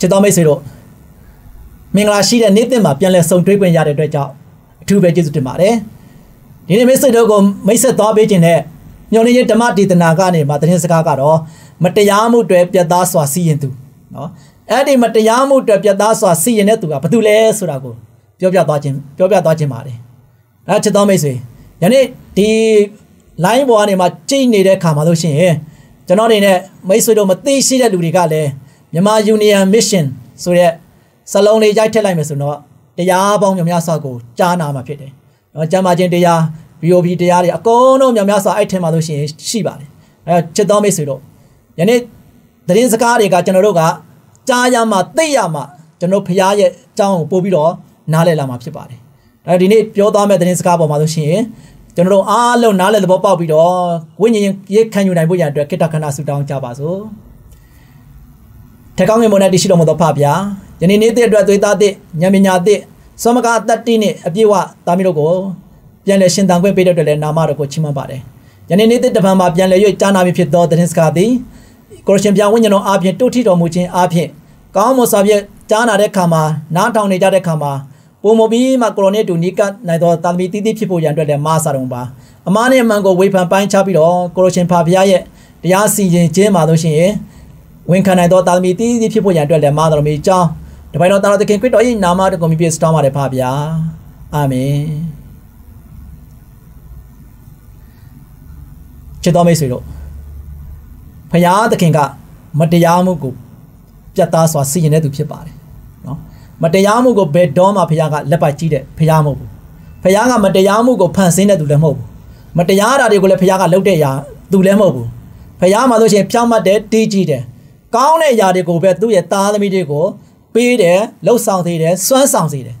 ချစ်တော်မိတ်ဆွေတို့မင်္ဂလာရှိတဲ့နေ့သစ်မှာပြန်လည်ဆုံတွေ့ခွင့်ရတဲ့အတွက်ကြောင့်အထူးပဲကျေးဇူးတင်ပါတယ်ဒီနေ့မိတ်ဆွေတို့ကိုမိတ်ဆက်သွားပေးခြင်းနဲ့ညွန်လင်းခြင်းဓမ္မဒေသနာကနေမှာသတင်းစကားကတော့မတရားမှုတွေပြတ်သားစွာစီရင်သူနော်အဲ့ဒီမတရားမှုတွေပြတ်သားစွာစီရင်တဲ့သူကဘာတူလဲဆိုတာကိုပြောပြသွားခြင်းပြောပြသွားခြင်းပါတယ်အဲ့ချစ်တော်မိတ်ဆွေယနေ့ဒီ line ပေါ်ကနေမှာကြိတ်နေတဲ့ခါမှာလို့ရှိရင်ကျွန်တော်အနေနဲ့မိတ်ဆွေတို့မသိရှိတဲ့လူတွေကလည်း မြန်မာ Union Mission ဆိုတဲ့စလုံးလေးရိုက်ထည့်လိုက်မယ်ဆိုတော့တရားပေါင်းများများစွာကိုကြားနာမှာဖြစ်တယ်။နော်ကျမ်းမာခြင်းတရား BOP တရားတွေအကုန်လုံးများများစွာအဲ့ထင်မှာလို့ရှိရင်ရှိပါတယ်။အဲချစ်တော်မိတ်ဆွေတို့ယနေ့သတင်းစကားတွေကကျွန်တော်တို့ကကြားရမှသိရမှကျွန်တော်ဖရားရဲ့အကြောင်းကိုပို့ပြီးတော့နားလည်လာမှာဖြစ်ပါတယ်။အဲဒီနေ့ပြောသားမဲ့သတင်းစကားပေါ်မှာလို့ရှိရင်ကျွန်တော်တို့အားလုံးနားလည်သဘောပေါက်ပြီးတော့ဝိညာဉ်ရေးခံယူနိုင်ဖို့ရန်အတွက်ကိတ္တခဏဆုတောင်းကြပါစို့ ထက်ကောင်းငယ်မွန်နဲ့တရှိတော်မူသောဖဗျာယနေ့နေ့တဲ့အတွက်သွေးသားတဲ့ညံပညာတဲ့စောမကအသက်တိနဲ့အပြည့်ဝသားမီးတို့ကိုပြန်လည်ရှင်သန်ခွင့်ပေးတဲ့အတွက်လည်းနာမတော်ကိုချီးမွမ်းပါတယ်ယနေ့နေ့တဲ့တပံမှာပြန်လည်၍ကြားနာပြီးဖြစ်သောသတင်းစကားသည်ကိုရရှင်ပြဝိညာဉ်တော်အားဖြင့်တုထိတော်မူခြင်းအားဖြင့်ကောင်းမွန်စွာဖြင့်ကြားနာတဲ့ခါမှာနားထောင်နေကြတဲ့ခါမှာပုံမပြီးမှကိုရိုနီတူနီကနိုင်သောတာသမီတီးတီးဖြစ်ဖို့ရန်အတွက်လည်းမဆာတော်ပါအမားနဲ့အမှန်ကိုဝေဖန်ပိုင်းချပြီးတော့ကိုရိုရှင်ဖာဖျားရဲ့တရားစီရင်ခြင်းမှာလို့ရှိရင် ဝန်ခံနိုင်သောတာသမီတီးတီးဖြစ်ဖို့ရန်အတွက်လည်းမတော်မီကြောင်းတပိုင်တော်တာတော်သခင်ခရစ်တော်၏နာမတော်ကိုမြည်ပြစတောင်းပါတယ်ဖာဗျာအာမင်ချစ်တော်မိတ်ဆွေတို့ဖရာသခင်က မတရားမှုကိုပြတ်သားစွာစီရင်တဲ့သူဖြစ်ပါတယ်နော်မတရားမှုကိုဘယ်တော့မှဖရာကလက်ပတ်ကြည့်တဲ့ဖရာမဟုတ်ဘူးဖရာကမတရားမှုကိုဖန်ဆင်းတဲ့သူလည်းမဟုတ်ဘူးမတရားတာတွေကိုလည်းဖရာကလုပ်တဲ့အရာသူလည်းမဟုတ်ဘူးဖရာမှာဆိုရှင်ဖြောင်းမှတ်တဲ့တီးကြည့်တယ် ကောင်းတဲ့အရာတွေကိုပဲသူ့ရဲ့သားသမီးတွေကိုပေးတယ်လှုပ်ဆောင်စေတယ်စွမ်းဆောင်စေတယ်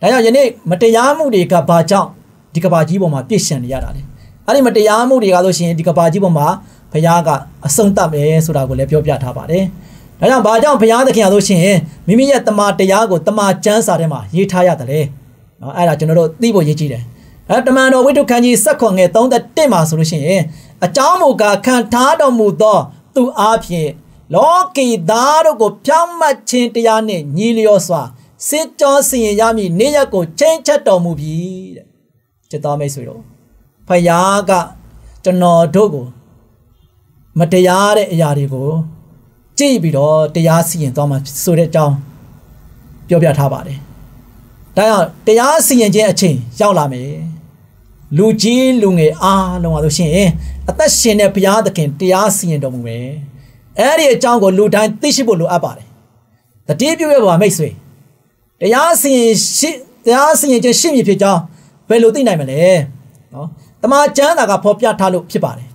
ဒါကြောင့်ယနေ့မတရားမှုတွေကဘာကြောင့်ဒီကဘာကြီးပေါ်မှာပြည့်ရှံနေရတာလဲအဲ့ဒီမတရားမှုတွေကဆိုရှင်ဒီကဘာကြီးပေါ်မှာဘုရားကအဆုံးသတ်မယ်ဆိုတာကိုလည်းပြောပြထားပါတယ်။ဒါကြောင့်ဘာကြောင့်ဘုရားသခင်အားလို့ရှိရင်မိမိရဲ့တမန်တရားကိုတမန်ကျမ်းစာထဲမှာရေးထားရတယ်လေ။နော်အဲ့ဒါကျွန်တော်တို့သိဖို့ရည်ကြီးတယ်။အဲတမန်တော်ဝိတ္ထုခန်းကြီး7ငယ်31မှာဆိုလို့ရှိရင်အကြောင်းမူကားခံထားတော်မူသောသူအားဖြင့် လောကီသားတို့ကိုဖြောင့်မတ်ခြင်းတရားနှင့်ညီလျော်စွာစစ်ကြောစီရင်ရမည်နေ့ရက်ကိုချင်းချက်တော်မူပြီတဲ့။จิตတော်မိတ်ဆွေတို့ဖယားကကျွန်တော်တို့ကိုမတရားတဲ့အရာတွေကိုကြည့်ပြီးတော့တရားစီရင်သွားမှာဆိုတဲ့အကြောင်းပြောပြထားပါတယ်။ဒါကြောင့်တရားစီရင်ခြင်းအချိန်ရောက်လာမယ်။လူကြီးလူငယ်အားလုံးပါလို့ရှိရင်အသက်ရှင်တဲ့ဘုရားသခင်တရားစီရင်တော်မူမယ်။ အဲ့ဒီအကြောင်းကိုလူတိုင်းသိရှိဖို့လိုအပ်ပါတယ်။တတိပြုရပါမိတ်ဆွေ။တရားစီရင်ရှိတရားစီရင်ခြင်းရှိမည်ဖြစ်ကြောင်းဘယ်လိုသိနိုင်မလဲ။နော်။တမန်ကျမ်းစာကဖော်ပြထားလို့ဖြစ်ပါတယ်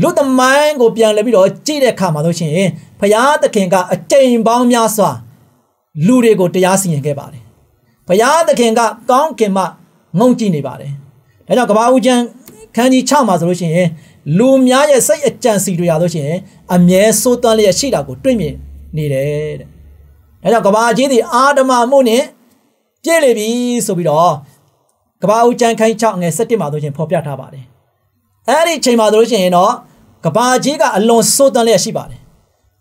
လူသမိုင်းကိုပြန်လဲပြီးတော့ကြည့်တဲ့အခါမှာဆိုရှင်ဖရာသခင်ကအကြိမ်ပေါင်းများစွာလူတွေကိုတရားစီရင်ခဲ့ပါတယ်။ဖရာသခင်ကကောင်းကင်မှငုံကြည့်နေပါတယ်။ဒါကြောင့်ကဘာဦးကျမ်းခန်းကြီး6မှာဆိုလို့ရှိရင် လူများရဲ့စိတ်အကြံစီတွေရလို့ရှိရင်အမြဲစိုးသွမ်းလျက်ရှိတာကိုတွေ့မြင်နေတယ်တဲ့။ဒါကြောင့်ကဘာကြီးဒီအာဓမမှုနဲ့ပြည့်လေပြီဆိုပြီးတော့ကဘာဦးကျမ်းခန်းကြီး6ငယ်7မှာဆိုရှင်ဖော်ပြထားပါတယ်။အဲ့ဒီချိန်မှာဆိုလို့ရှိရင်တော့ကဘာကြီးကအလွန်စိုးတန်းလျက်ရှိပါတယ်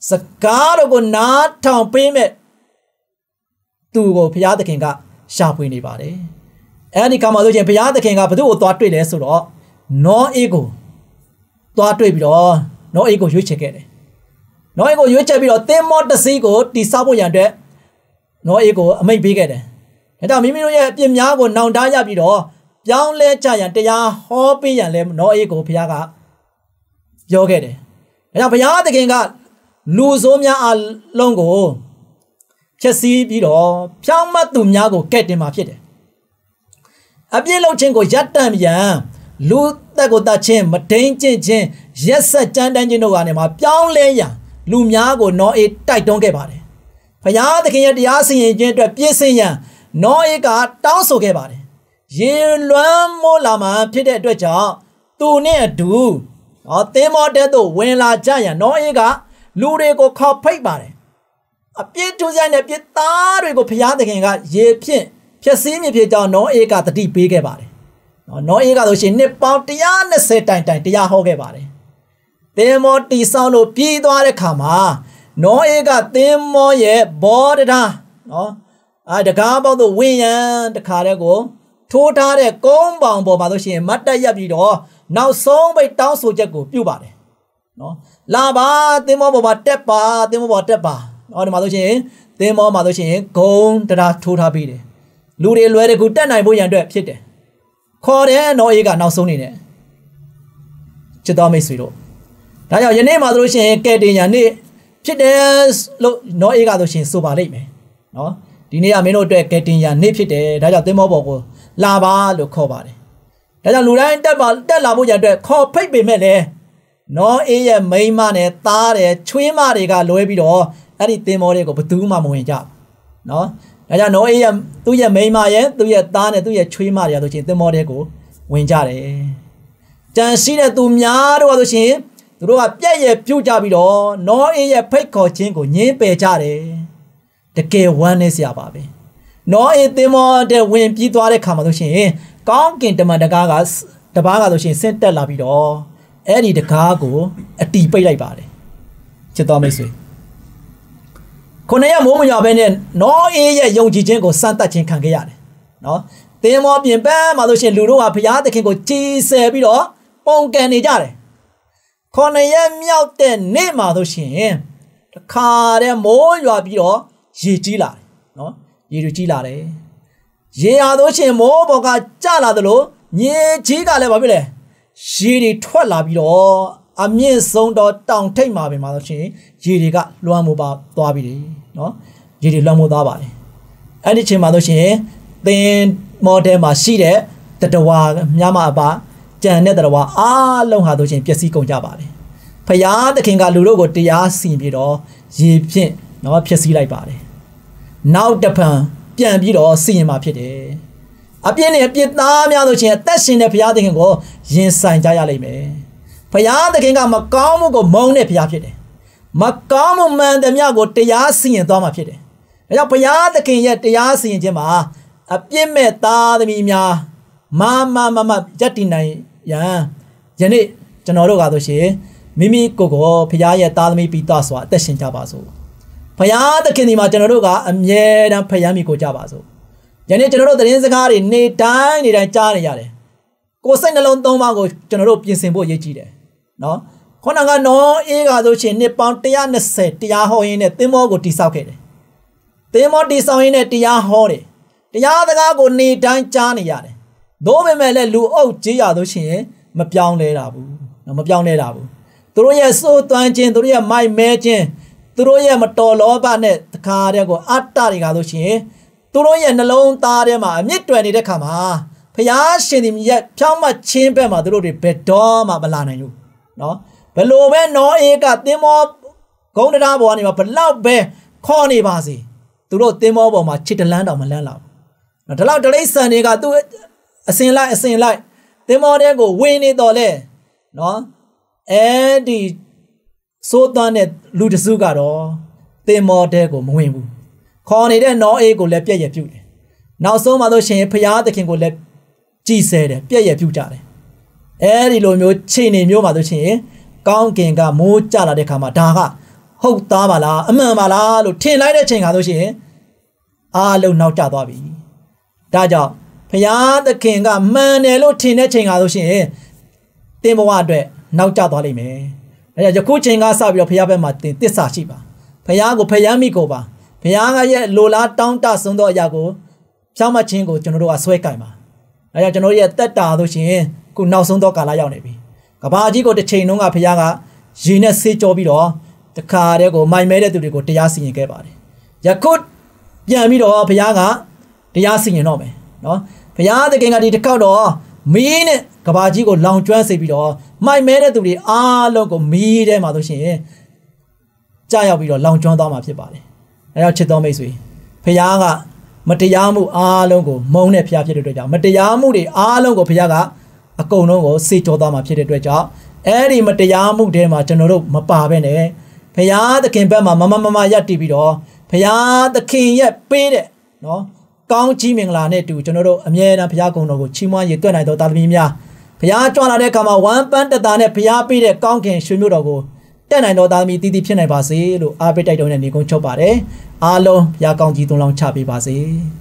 စကားတို့ကိုနားထောင်ပေးမဲ့သူကိုဘုရားသခင်ကရှာဖွေနေပါတယ်အဲ့ဒီကမှာဆိုရင်ဘုရားသခင်ကဘု து ကိုသွားတွေ့လဲဆိုတော့နောအေးကို သွားတွေ့ပြီးတော့နောအေးကိုရွေးချယ်ခဲ့တယ်နောအေးကိုရွေးချယ်ပြီးတော့သင်မောတစီကိုတိဆောက်ဖို့ရန်အတွက်နောအေးကိုအမိန့်ပေးခဲ့တယ်ဒါကြောင့်မိမိတို့ရဲ့အပြစ်များကိုနောင်တရပြီးတော့ပြောင်းလဲကြရန်တရားဟောပေးရန်လဲနောအေးကိုဘုရားကပြောခဲ့တယ်။ဒါကြောင့်ဘုရားသခင်ကလူဆိုးများအလုံးကိုဖြည့်ဆည်းပြီးတော့ဖြောင်းမတ်သူများကိုကဲ့တင်မှာဖြစ်တယ်။အပြည့်လုံးချင်းကိုရပ်တန့်ပြန်လူ သက်ကိုတတ်ချင်းမဒိန်ကျင့်ချင်းရက်ဆက်ကြမ်းတမ်းခြင်းတို့ကနေမှာပြောင်းလဲရန်လူများကိုနောအေးတိုက်တွန်းခဲ့ပါတယ်။ဘုရားသခင်ရဲ့တရားစီရင်ခြင်းအတွက်ပြည့်စင်ရန်နောအေးကတောင်းဆိုခဲ့ပါတယ်ရေလွမ်းမိုးလာမှဖြစ်တဲ့အတွက်ကြောင့်သူနဲ့အတူနော်သင်္ဘောတဲသို့ဝင်လာကြရန်နောအေးကလူတွေကိုခေါ်ဖိတ်ပါတယ်အပြစ်ထူးဆိုင်တဲ့ပြစ်သားတွေကိုဘုရားသခင်ကရေဖြင့်ဖြည့်ဆည်းမြဖြစ်ကြောင်းနောအေးကတတိပေးခဲ့ပါတယ် နော်နောအေးကဆိုရှင်နှစ်ပေါင်း120တိုင်တိုင်တရားဟောခဲ့ပါတယ်သင်္ဘောတီဆောင်လို့ပြေးသွားတဲ့ခါမှာနောအေကသင်မောရဲ့ဘောတတာနော်အာတကားပေါက်သို့ဝင်းရန်တခါတည်းကိုထိုးထားတဲ့ကုန်းပေါင်ပေါ်မှာဆိုရှင်မတ်တက်ရက်ပြီးတော့နောက်ဆုံးပိတ်တောင်းဆိုချက်ကိုပြုပါတယ်နော်လာပါသင်္ဘောပေါ်မှာတက်ပါသင်္ဘောပေါ်တက်ပါနော်ဒီမှာဆိုရှင်သင်္ဘောမှာဆိုရှင်ဂုံတရားထိုးထားပြီးတယ်လူတွေလွယ်တကူတက်နိုင်ဖို့ရန်အတွက်ဖြစ်တယ် ခေါ်တယ်နော်အေးကနောက်ဆုံးနေတယ်ချစ်တော်မိတ်ဆွေတို့ဒါကြောင့်ယနေ့မှာဆိုလို့ရှိရင်ကဲတင်ညာနေ့ဖြစ်တယ်လို့နော်အေးကဆိုရှင်ဆိုပါလိမ့်မယ်နော်ဒီနေ့ကမင်းတို့အတွက်ကဲတင်ညာနေ့ဖြစ်တယ်ဒါကြောင့်သင်္ဘောပေါ်ကိုလာပါလို့ခေါ်ပါတယ်ဒါကြောင့်လူတိုင်းတက်ပါတက်လာဖို့ရအတွက်ခေါ်ဖိတ်ပေမဲ့လည်းနော်အေးရဲ့မိန်းမနဲ့သားတယ်ချွေးမတွေကလွဲပြီးတော့အဲ့ဒီသင်္ဘောတွေကိုဘယ်သူမှမဝင်ကြဘူးနော် ဒါကြောင့်နော်အေးရဲ့သူ့ရဲ့မိန်းမရဲ့သူ့ရဲ့သားနဲ့သူ့ရဲ့ချွေးမတွေကဆိုရှင်သင်္ဘောတွေကိုဝင်ကြတယ်ကြံရှိတဲ့သူများတို့ကဆိုရှင်သူတို့ကပြက်ရဲ့ပြုတ်ကြပြီးတော့နော်အေးရဲ့ဖိတ်ခေါ်ခြင်းကိုညင်းပယ်ကြတယ်တကယ်ဝမ်းနည်းစရာပါပဲနော်အေးသင်္ဘောတဲ့ဝင်ပြေးသွားတဲ့ခါမှာဆိုရှင်ကောင်းကင်တမန်တကားကတပားကဆိုရှင်ဆင့်တက်လာပြီးတော့အဲ့ဒီတကားကိုအတီပိတ်လိုက်ပါတယ်ချစ်တော်မိတ်ဆွေ ခုနှစ်ရက်မိုးမရွာဘဲနဲ့နော်အေးရဲ့ယုံကြည်ခြင်းကိုစမ်းသပ်ခြင်းခံခဲ့ရတယ်နော်သင်မောပြင်ပန်းမှာဆိုရှင်လူတို့ကဘုရားသခင်ကိုကြည်ဆယ်ပြီးတော့ပုံကန်နေကြတယ်ခုနှစ်ရက်မြောက်တဲ့နေ့မှာဆိုရှင်တခါတည်းမိုးရွာပြီးတော့ရေကြီးလာတယ်နော်ရေတွေကြီးလာတယ်ရေဟာဆိုရှင်မိုးပေါ်ကကျလာသလိုမြေကြီးကလည်းဘာဖြစ်လဲရေတွေထွက်လာပြီးတော့အမြင့်ဆုံးတော့တောင်ထိပ်မှာပဲမှာဆိုရှင်ရေတွေကလွှမ်းမိုးပါသွားပြီ နော်ရေတွေလွှမ်းမိုးသွားပါတယ်အဲ့ဒီချိန်မှာဆိုရှင်သင်မော်ဒယ်မှာရှိတဲ့တတဝါမြမအပါကြံတဲ့တတဝါအားလုံးဟာဆိုရှင်ပျက်စီးကုန်ကြပါတယ်ဖယားသခင်ကလူတို့ကိုတရားစီရင်ပြီးတော့ရေဖြင့်နော်ဖျက်ဆီးလိုက်ပါတယ်နောက်တစ်ဖန်ပြန်ပြီးတော့စီရင်มาဖြစ်တယ်အပြင်းနဲ့အပြစ်သားများဆိုရှင်အသက်ရှင်တဲ့ဘုရားသခင်ကိုရင်ဆိုင်ကြရလိမ့်မယ်ဘုရားသခင်ကမကောင်းမှုကိုမုန်းတဲ့ဘုရားဖြစ်တယ် မကောင်းမှုမှန်သမျှကိုတရားစီရင်သွားမှာဖြစ်တယ်ဒါကြောင့်ဘုရားသခင်ရဲ့တရားစီရင်ခြင်းမှာအပြစ်မဲ့သားသမီးများမမမမယက်တည်နိုင်ရန်ယနေ့ကျွန်တော်တို့ကဆိုရှင်မိမိကိုယ်ကိုဘုရားရဲ့သားသမီးပြီးသားစွာအသက်ရှင်ကြပါစို့ဘုရားသခင်ဒီမှာကျွန်တော်တို့ကအမြဲတမ်းဖျားမိကိုကြပါစို့ယနေ့ကျွန်တော်တို့သတင်းစကားတွေနေတိုင်းနေတိုင်းကြားနေရတယ်ကိုယ်စိတ်နှလုံးသုံးပါးကိုကျွန်တော်တို့ပြင်ဆင်ဖို့ရည်ကြည်တယ်နော် ခုနကနော်အေးကဆိုရှင်နှစ်ပေါင်း120တရားဟောရင်းနဲ့သင်္ဘောကိုတိဆောက်ခဲ့တယ်သင်္ဘောတိဆောက်ရင်းနဲ့တရားဟောတယ်တရားစကားကိုနေတိုင်းကြားနေရတယ်သို့ပေမဲ့လည်းလူအုပ်ကြီးရလို့ရှိရင်မပြောင်းလဲတာဘူးမပြောင်းလဲတာဘူးသူတို့ရဲ့စိုးသွမ်းခြင်းသူတို့ရဲ့မိုက်မဲခြင်းသူတို့ရဲ့မတော်လောဘနဲ့တခါတည်းကိုအတ္တတွေကလို့ရှိရင်သူတို့ရဲ့နှလုံးသားထဲမှာအမြင့်တွယ်နေတဲ့ခါမှာဖျားရှင်ဒီရဲ့ဖြောင်းမချင်းဘက်မှာသူတို့တွေဘယ်တော့မှမလာနိုင်ဘူးเนาะ ဘလို့ပဲနောအေးကသင်္ဘောဂုံတရားပေါ်ကနေမှာဘလောက်ပဲခေါ်နေပါစေသူတို့သင်္ဘောပေါ်မှာချစ်တလန်းတောင်မလန်းလောက်နော်ဒီလောက်ဒလိษံတွေကသူအစင်လိုက်အစင်လိုက်သင်္ဘောတဲကိုဝင်နေတော့လေနော်အဲဒီစိုးသွမ်းတဲ့လူတစုကတော့သင်္ဘောတဲကိုမဝင်ဘူးခေါ်နေတဲ့နောအေးကိုလည်းပြက်ရပြုတ်တယ်နောက်ဆုံးမှတော့ရှင်ဖျားသခင်ကိုလည်းကြည်ဆဲတယ်ပြက်ရပြုတ်ကြတယ်အဲဒီလိုမျိုးချိန်နေမျိုးမှဆိုရှင် ကောင်းကင်ကမိုးကြလာတဲ့ခါမှာဒါကဟုတ်သားပါလားအမှန်ပါလားလို့ထင်လိုက်တဲ့ချိန်ခါဆိုရှင်အားလုံးနောက်ကျသွားပြီဒါကြောင့်ဖျားသခင်ကမှန်တယ်လို့ထင်တဲ့ချိန်ခါဆိုရှင်တင်ဘဝအတွက်နောက်ကျသွားလိမ့်မယ်ဒါကြောင့်ယခုချိန်ကစပြီးတော့ဖျားဘက်မှာတင်တစ္ဆာရှိပါဖျားကိုဖျားမိကိုပါဖျားကရဲ့လိုလားတောင်းတဆုံးသောအရာကိုဖြောင်းမခြင်းကိုကျွန်တော်တို့ကဆွဲကင်ပါအဲကြောင့်ကျွန်တော်ရဲ့တက်တာဆိုရှင်ခုနောက်ဆုံးသောကာလရောက်နေပြီ ကဘာကြီးကိုတစ်ချိန်လုံးကဖခင်ကရေနဲ့ဆေးကြောပြီးတော့တခါတည်းကိုမိုင်မဲတဲ့သူတွေကိုတရားစီရင်ခဲ့ပါတယ်ယခုပြန်ပြီးတော့ဖခင်ကတရားစီရင်တော့မယ်နော်ဖခင်တကယ်ကဒီတစ်ခေါက်တော့မီးနဲ့ကဘာကြီးကိုလောင်ကျွမ်းစေပြီးတော့မိုင်မဲတဲ့သူတွေအားလုံးကိုမီးထဲမှာဆိုရှင်ကြာရောက်ပြီးတော့လောင်ကျွမ်းသွားမှာဖြစ်ပါတယ်အဲတော့ချစ်တော်မိတ်ဆွေဖခင်ကမတရားမှုအားလုံးကိုမုန်းတဲ့ဖခင်ဖြစ်တဲ့အတွက်ကြောင့်မတရားမှုတွေအားလုံးကိုဖခင်က အကုန်လုံးကိုစေကြောသားမှာဖြစ်တဲ့အတွက်ကြောင့်အဲ့ဒီမတရားမှုတွေမှာကျွန်တော်တို့မပါဘဲနဲ့ဖရာသခင်ဘက်မှာမမမမရက်တည်ပြီးတော့ဖရာသခင်ရဲ့ပေးတဲ့နော်ကောင်းကြီးမင်္ဂလာနဲ့တူကျွန်တော်တို့အမြဲတမ်းဖရာကုံတော်ကိုချီးမွမ်းရည်တွက်နိုင်သောတာသမီးများဖရာကြွလာတဲ့အခါမှာဝမ်းပန်းတတာနဲ့ဖရာပေးတဲ့ကောင်းခင်ရွှေမြို့တော်ကိုတက်နိုင်တော်သားသမီးတည်တည်ဖြစ်နိုင်ပါစေလို့အားပေးတိုက်တွန်းတဲ့နေကုန်းချုပ်ပါတယ်အားလုံးဘုရားကောင်းကြီးသွန်လောင်းချပေးပါစေ။